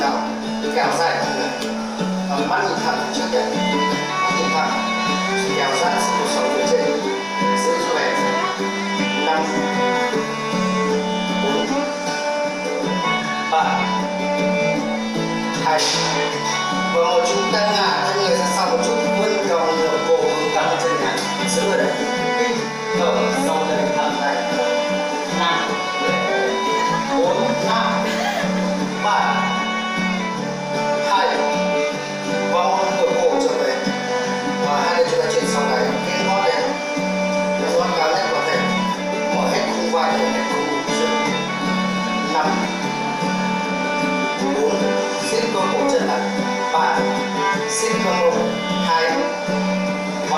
đạo tay kéo dài thân mắt nhìn thẳng trước nhật mắt nhìn thẳng kéo dài sự cuộc sống phía trên giữ cho bé năm bốn ba hai và một chúng ta ngả thân người ra sau một chút vươn cong ngửa cổ hướng căng chân ngắn giữ ở đây hít thở sâu đây thở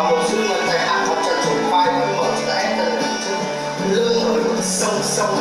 một sư là thầy ăn thật chặt chụp vai vẫn mở cho em chân lưng ở sông sông